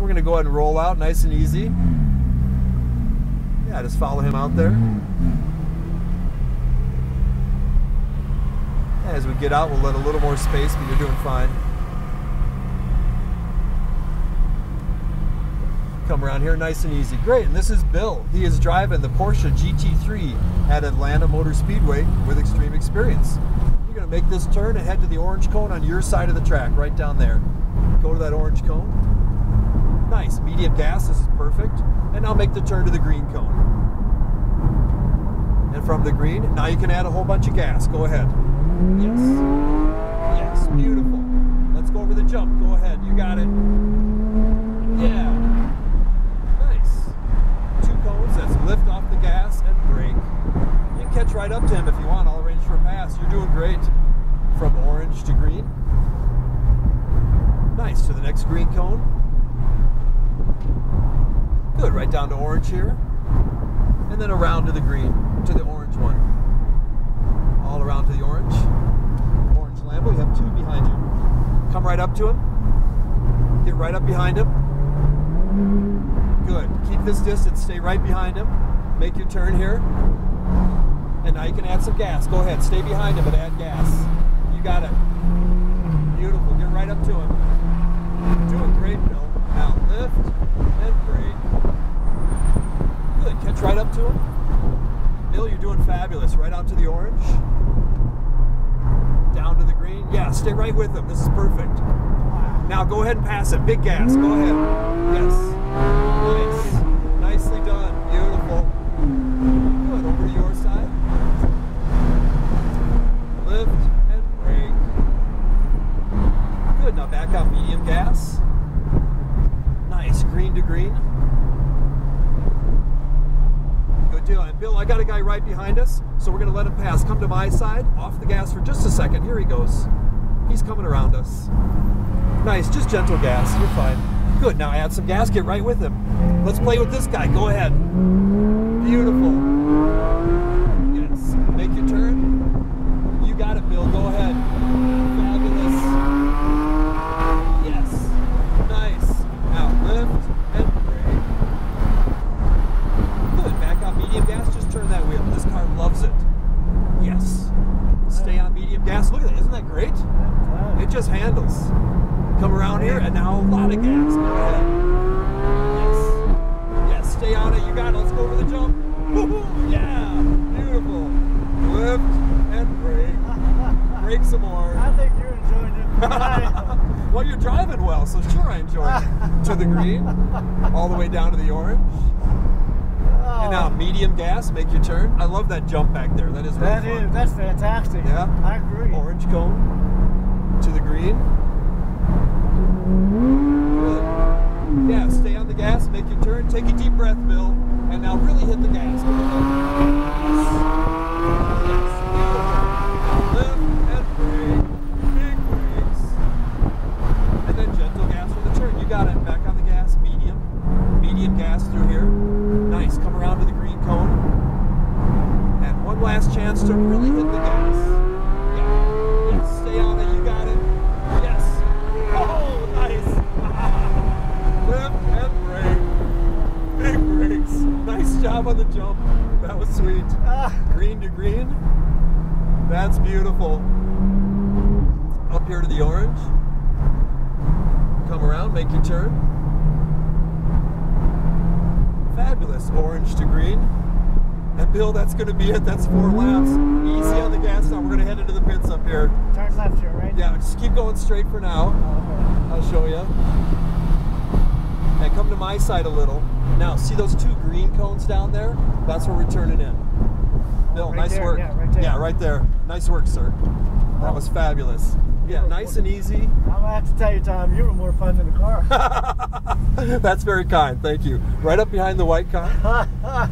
We're going to go ahead and roll out nice and easy. Yeah, just follow him out there. As we get out, we'll let a little more space, but you're doing fine. Come around here nice and easy. Great, and this is Bill. He is driving the Porsche GT3 at Atlanta Motor Speedway with extreme experience. You're gonna make this turn and head to the orange cone on your side of the track, right down there. Go to that orange cone. Nice, medium gas, this is perfect. And now make the turn to the green cone. And from the green, now you can add a whole bunch of gas. Go ahead. Yes. Yes, beautiful. Let's go over the jump. Go ahead. You got it. Yeah. Nice. Two cones. That's lift off the gas and brake. You can catch right up to him if you want. I'll arrange for a pass. You're doing great. From orange to green. Nice. To the next green cone. Good. Right down to orange here. And then around to the green, to the orange one all around to the orange. Orange Lambo, you have two behind you. Come right up to him. Get right up behind him. Good. Keep this distance. Stay right behind him. Make your turn here. And now you can add some gas. Go ahead. Stay behind him, but add gas. You got it. Beautiful. Get right up to him. Doing great, Bill. Now lift and brake. Right up to him. Bill, you're doing fabulous. Right out to the orange. Down to the green. Yeah, stay right with him. This is perfect. Now go ahead and pass it. Big gas. Go ahead. Yes. Nice. Nicely done. Beautiful. Good. Over to your side. Lift and brake. Good. Now back out medium gas. Nice. Green to green. Good deal. And Bill, I got a guy right behind us, so we're going to let him pass. Come to my side, off the gas for just a second. Here he goes. He's coming around us. Nice, just gentle gas. You're fine. Good. Now add some gas. Get right with him. Let's play with this guy. Go ahead. Beautiful. Yes. Make your turn. You got it, Bill. Go ahead. Fabulous. Yes. Nice. Now lift and brake. Good. Back on medium gas. Just turn that wheel. This car loves it. Yes. Stay on medium gas. Look at that. Isn't that great? It just handles. Come around here and now a lot of gas. Go ahead. Yes. Yes. Stay on it. You got it. Let's go over the jump. Woohoo! Yeah. Beautiful. Lift and brake. Brake some more. I think you're enjoying it. well, you're driving well, so sure I enjoy it. to the green, all the way down to the orange. And now oh. medium gas, make your turn. I love that jump back there. That is really That is, that's fantastic. Yeah. I agree. Orange cone green. Good. Yeah, stay on the gas, make your turn. Take a deep breath, Bill. And now really hit the gas. Got it. Back on the gas, medium. Medium gas through here. Nice. Come around to the green cone. And one last chance to really hit the gas. Yeah. Yes. Stay on it. You got it. Yes. Oh, nice. Lift and brake. Big brakes. Nice job on the jump. That was sweet. Ah, Green to green. That's beautiful. Up here to the orange. Come around, make your turn. Fabulous. Orange to green. And Bill, that's going to be it. That's four laps. Easy on the gas now. We're going to head into the pits up here. turn left here, right? Yeah, just keep going straight for now. Oh, I'll show you. Come to my side a little. Now, see those two green cones down there? That's where we're turning in. Bill, Right nice there, work. yeah, right there. Yeah, right there. Nice work, sir. That was fabulous. Yeah, nice and easy. I'm gonna have to tell you, Tom, you were more fun than the car. That's very kind. Thank you. Right up behind the white car.